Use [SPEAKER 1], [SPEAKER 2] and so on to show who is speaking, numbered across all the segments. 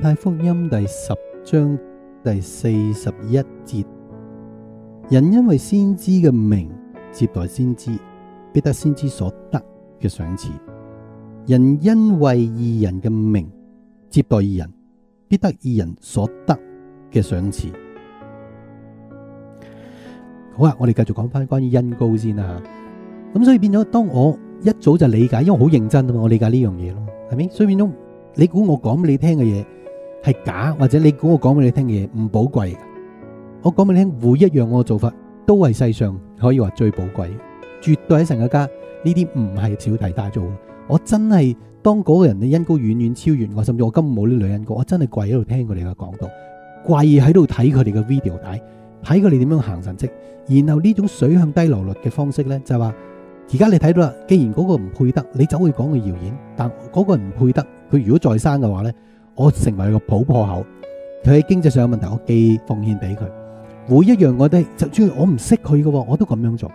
[SPEAKER 1] 太福音第十章第四十一節，人因為先知嘅名接待先知，必得先知所得嘅賞賜；人因為義人嘅名接待義人，必得義人所得嘅賞賜。好啊，我哋繼續講翻關於恩高先啦。咁所以變咗，當我一早就理解，因為我好認真啊嘛，我理解呢樣嘢咯，係咪？所以變咗，你估我講俾你聽嘅嘢係假，或者你估我講俾你聽嘅嘢唔寶貴？我講俾你聽，每一樣我嘅做法都係世上可以話最寶貴，絕對喺神嘅家呢啲唔係小题大做。我真係當嗰個人嘅恩膏遠遠超越我，甚至我根本冇呢類恩膏，我真係跪喺度聽佢哋嘅講道，跪喺度睇佢哋嘅 video 睇，睇佢哋點樣行神迹，然後呢種水向低流率嘅方式呢，就係話。而家你睇到啦，既然嗰個唔配得，你走去講個謠言，但嗰個人唔配得，佢如果再生嘅話呢，我成為個補破口。佢喺經濟上有問題，我寄奉獻俾佢。每一樣我都，就算我唔識佢嘅，我都咁樣做。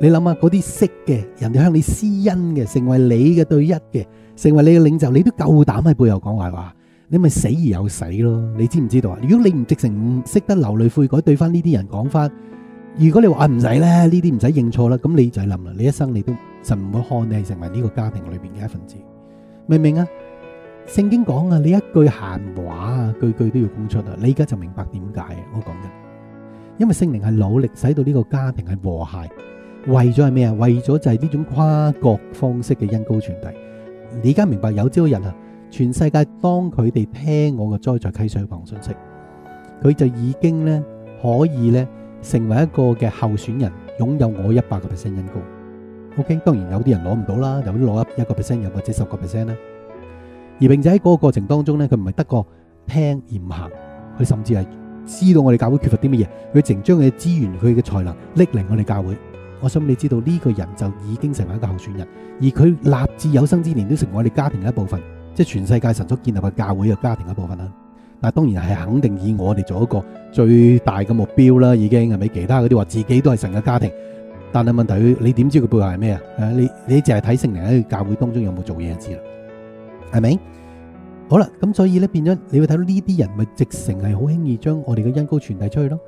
[SPEAKER 1] 你諗下，嗰啲識嘅人哋向你施恩嘅，成為你嘅對一嘅，成為你嘅領袖，你都夠膽喺背後講壞話，你咪死而有死咯。你知唔知道啊？如果你唔直情唔識得流淚悔改，對翻呢啲人講翻。如果你話啊唔使咧，呢啲唔使認錯啦，咁你就係冧啦。你一生你都神唔會看你係成為呢個家庭裏邊嘅一份子，明唔明啊？聖經講啊，你一句閒話啊，句句都要供出啊。你而家就明白點解啊？我講緊，因為聖靈係努力使到呢個家庭係和諧，為咗係咩啊？為咗就係呢種跨國方式嘅恩膏傳遞。你而家明白有朝一日啊，全世界當佢哋聽我嘅栽在溪水旁信息，佢就已經咧可以咧。成為一個嘅候選人，擁有我一百個 percent 恩膏。OK，當然有啲人攞唔到啦，有啲攞一個 percent，又或者十個 percent 啦。而並且喺嗰個過程當中咧，佢唔係得個聽而唔行，佢甚至係知道我哋教會缺乏啲乜嘢，佢淨將佢嘅資源、佢嘅才能拎嚟我哋教會。我想你知道呢個人就已經成為一個候選人，而佢立志有生之年都成為我哋家庭嘅一部分，即系全世界神所建立嘅教會嘅家庭一部分啦。但当然係肯定以我哋做一個最大嘅目標啦，已經係咪？其他嗰啲話自己都係神嘅家庭，但係問題你點知佢背後係咩啊？你你淨係睇聖靈喺教會當中有冇做嘢就知啦，係咪？好啦，咁所以咧變咗，你會睇到呢啲人咪直成係好輕易將我哋嘅恩膏傳遞出去咯，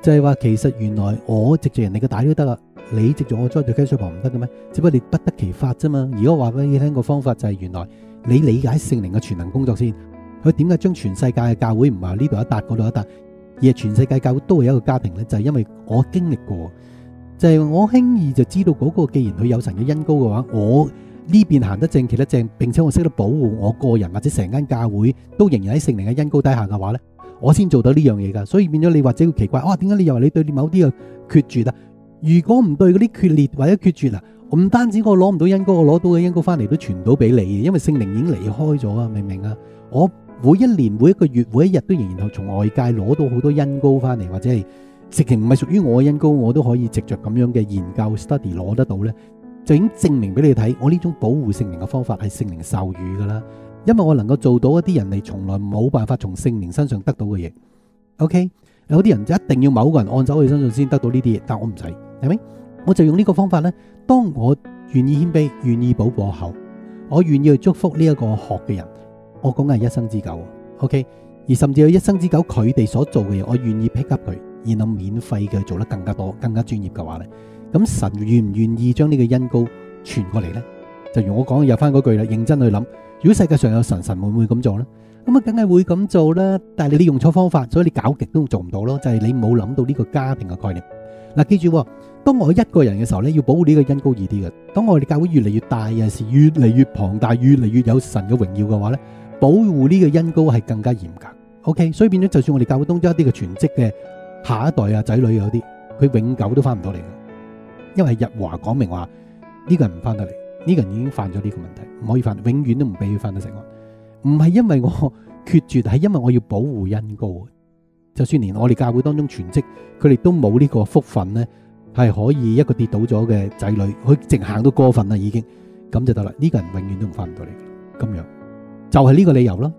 [SPEAKER 1] 就係話其實原來我藉住人哋嘅帶都得啦，你藉住我栽在溪水旁唔得嘅咩？只不過你不得其法啫嘛。如果話俾你聽個方法就係原來你理解聖靈嘅全能工作先。佢點解將全世界嘅教會唔係呢度一笪嗰度一笪，而係全世界教會都系一個家庭呢？就係因為我經歷過，就係我輕易就知道嗰個既然佢有神嘅恩膏嘅話，我呢邊行得正企得正，並且我識得保護我個人或者成間教會都仍然喺聖靈嘅恩膏底下嘅話呢，我先做到呢樣嘢噶。所以變咗你或者會奇怪，哇，點解你又話你對某啲嘅決絕啊？如果唔對嗰啲決裂或者決絕啊，唔單止我攞唔到恩膏，我攞到嘅恩膏翻嚟都傳到俾你，因為聖靈已經離開咗啊，明唔明啊？我。每一年、每一個月、每一日都仍然從外界攞到好多恩膏翻嚟，或者係直情唔係屬於我嘅恩膏，我都可以藉着咁樣嘅研究 study 攞得到呢，就已經證明俾你睇，我呢種保護聖靈嘅方法係聖靈授予噶啦，因為我能夠做到一啲人哋從來冇辦法從聖靈身上得到嘅嘢。OK，有啲人就一定要某個人按走佢身上先得到呢啲嘢，但我唔使，系咪？我就用呢個方法呢：當我願意谦卑、願意補過後，我願意去祝福呢一個學嘅人。我講緊係一生之久，OK，而甚至有一生之久，佢哋所做嘅嘢，我願意 pick up 佢，然後免費嘅做得更加多、更加專業嘅話咧，咁神愿唔願意將呢個恩膏傳過嚟咧？就如我講有翻嗰句啦，認真去諗，如果世界上有神，神会唔会咁做咧？咁啊，梗係會咁做啦。但係你用錯方法，所以你搞極都做唔到咯。就係你冇諗到呢個家庭嘅概念。嗱，記住，當我一個人嘅時候咧，要保護呢個恩膏易啲嘅。當我哋教會越嚟越大，有時越嚟越龐大，越嚟越有神嘅榮耀嘅話咧。保護呢個恩膏係更加嚴格，OK，所以變咗就算我哋教會當中一啲嘅全職嘅下一代啊仔女有啲，佢永久都翻唔到嚟，因為日華講明話呢個人唔翻得嚟，呢個人已經犯咗呢個問題，唔可以翻，永遠都唔俾佢翻得成案。唔係因為我決絕，係因為我要保護恩膏。就算連我哋教會當中全職，佢哋都冇呢個福分咧，係可以一個跌倒咗嘅仔女，佢直行都過分啦，已經咁就得啦。呢個人永遠都唔翻唔到嚟，咁樣。就係呢個理由啦，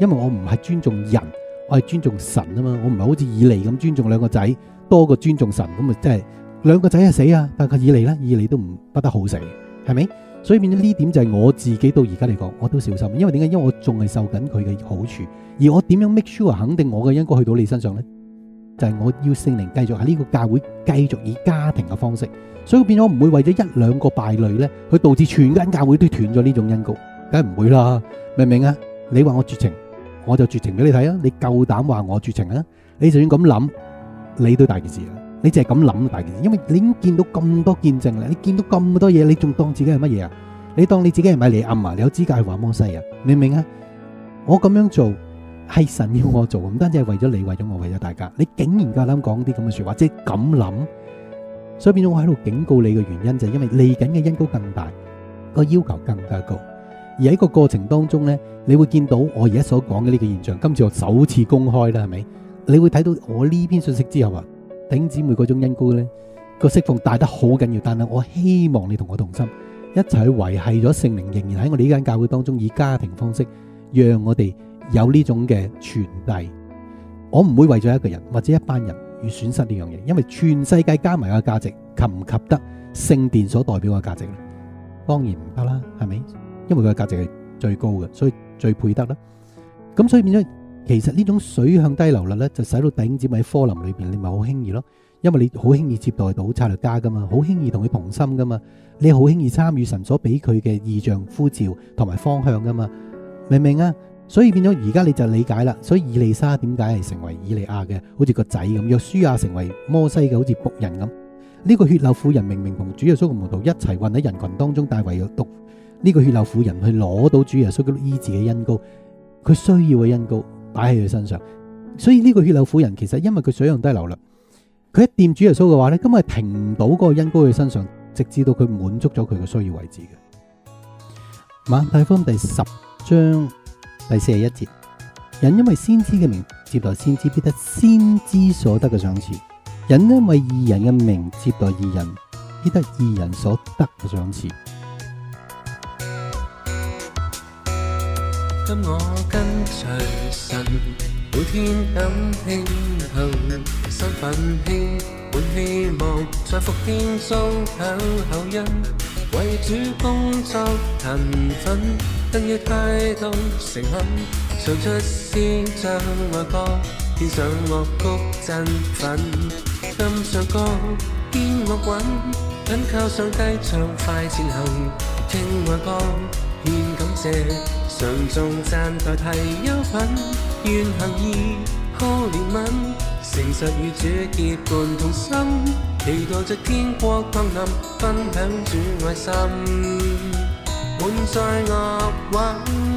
[SPEAKER 1] 因為我唔係尊重人，我係尊重神啊嘛，我唔係好似以利咁尊重兩個仔多過尊重神咁啊，即係兩個仔係死啊，但係以嚟咧，以嚟都唔不得好死，係咪？所以變咗呢點就係我自己到而家嚟講，我都小心，因為點解？因為我仲係受緊佢嘅好處，而我點樣 make sure 肯定我嘅恩膏去到你身上呢？就係、是、我要聖靈繼續喺呢個教會繼續以家庭嘅方式，所以變咗唔會為咗一兩個敗類呢，去導致全間教會都斷咗呢種恩膏，梗係唔會啦，明唔明啊？你話我絕情，我就絕情俾你睇啊！你夠膽話我絕情啊？你就算咁諗，你都大件事啦！你淨係咁諗大件事，因為你已經見到咁多見證啦，你見到咁多嘢，你仲當自己係乜嘢啊？你當你自己係米利暗啊？你有資格去話摩西啊？明唔明啊？我咁樣做係神要我做，唔單止係為咗你，為咗我，為咗大家。你竟然夠膽講啲咁嘅說話，即係咁諗，所以變咗我喺度警告你嘅原因就係因為嚟緊嘅恩高更大，個要求更加高，而喺個過程當中呢，你會見到我而家所講嘅呢個現象。今次我首次公開啦，係咪？你會睇到我呢篇信息之後啊，顶姊妹嗰種恩膏呢個釋放大得好緊要，但係我希望你同我同心，一齊去維繫咗聖靈仍然喺我哋呢間教會當中，以家庭方式讓我哋有呢種嘅傳遞。我唔會為咗一個人或者一班人而損失呢樣嘢，因為全世界加埋嘅價值及唔及得聖殿所代表嘅價值咧？當然唔得啦，係咪？因為佢嘅價值係最高嘅，所以最配得啦。咁所以變咗。其實呢種水向低流率咧，就使到顶尖喺科林裏邊，你咪好輕易咯。因為你好輕易接待到策略家噶嘛，好輕易同佢同心噶嘛，你好輕易參與神所俾佢嘅意象呼召同埋方向噶嘛，明唔明啊？所以變咗而家你就理解啦。所以以利沙點解係成為以利亞嘅，好似個仔咁；約書亞成為摩西嘅，好似仆人咁。呢個血漏婦人明明同主耶穌嘅門徒一齊混喺人群當中，但係唯有獨呢個血漏婦人去攞到主耶穌嘅医治嘅恩膏，佢需要嘅恩膏。擺喺佢身上，所以呢個血漏婦人其實因為佢水用低流啦，佢一掂主耶穌嘅話咧，根本係停唔到嗰個恩膏喺身上，直至到佢滿足咗佢嘅需要为止嘅。馬太福第十章第四十一節，人因為先知嘅名接待先知，必得先知所得嘅賞賜；人因為義人嘅名接待義人，必得義人所得嘅賞賜。
[SPEAKER 2] 跟我跟随神，每天感庆幸，身份興滿希望，在伏天中享厚恩，为主工作勤奋，更要态度诚恳，唱出诗章愛歌，献上樂曲振奋，今上歌牽樂韻，緊靠上帝唱快前行，聽愛歌献謝。常中讚代替優品，願行義好憐憫，誠實與主結伴同心，期待着天國降臨，分享主愛心，滿載樂韻。